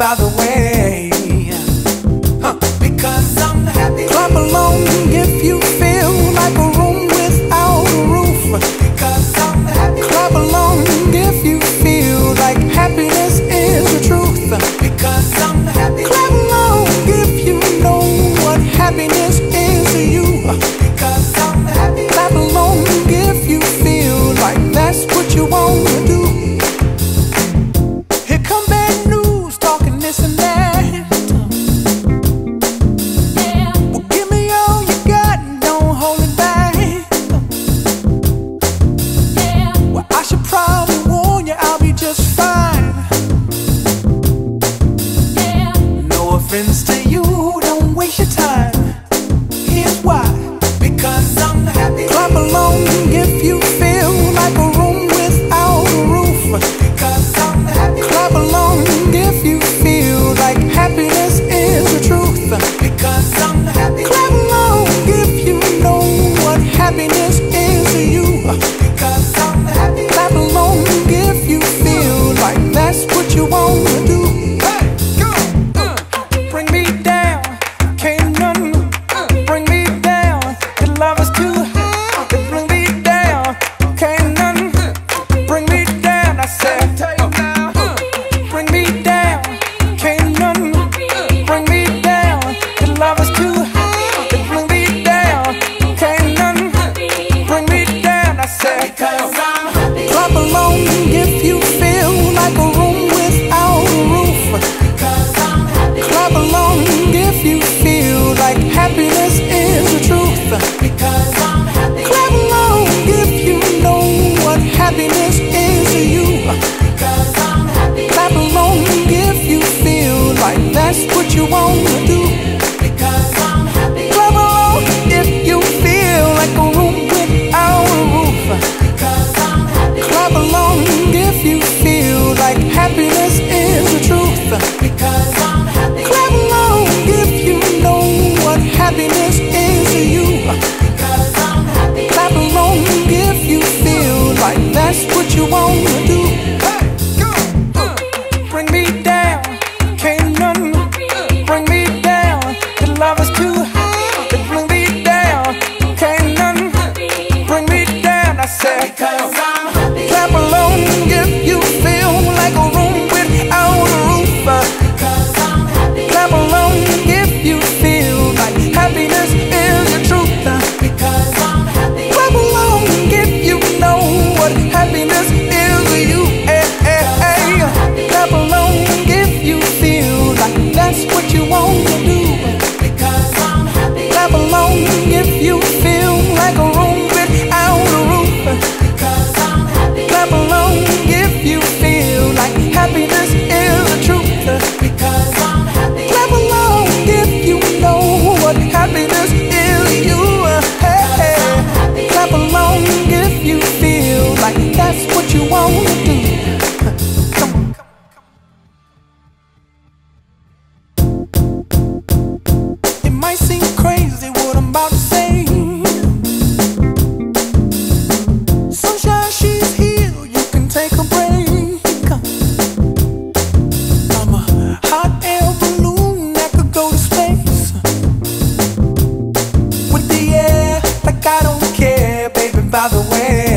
by the way. Huh. Because I'm happy. Clap along if you feel like a room without a roof. Because I'm happy. Clap along if you feel like happiness is the truth. Because I'm happy. Clap along if you know what happiness by the way.